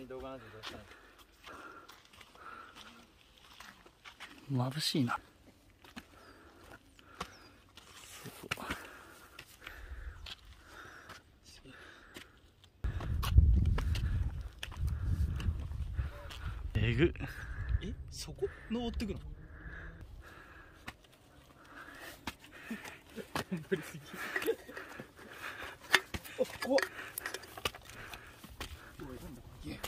君動画なんてどうしたの眩しいな。えぐえ？そこ？登ってくの？頑張りすぎあ怖っおいなんだこれ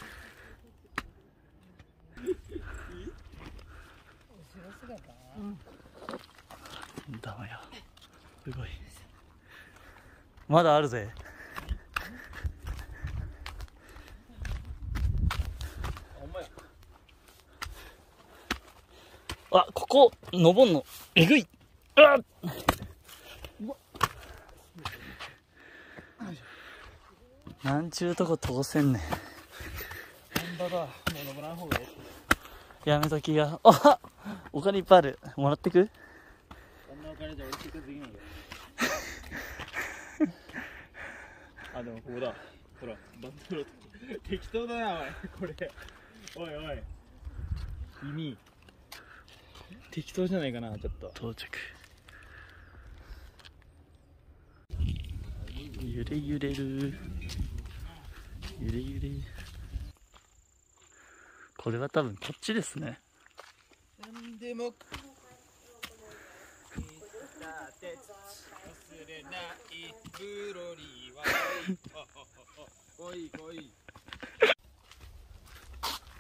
ダメよすごい。まだあるぜ。あここ登んの。えぐい。あっなんちゅうとこ通せんねん。やめときがあお金いっぱいある。もらってく？こんなお金じゃ俺生活できないよあでもここだ。ほらバンドロート適当だなおいこれ。おいおい。君適当じゃないかなちょっと。到着。揺れ揺れる。揺れ揺れ。これは多分こっちですねなんでも忘れ。ないブロリーは来い来い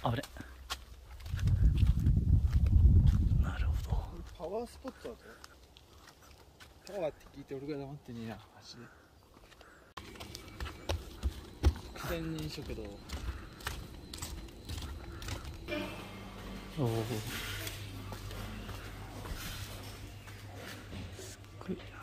あぶねなるほど。パワースポットだぞパワーって聞いて俺が黙ってねえなマジで。千人食堂おお Good job.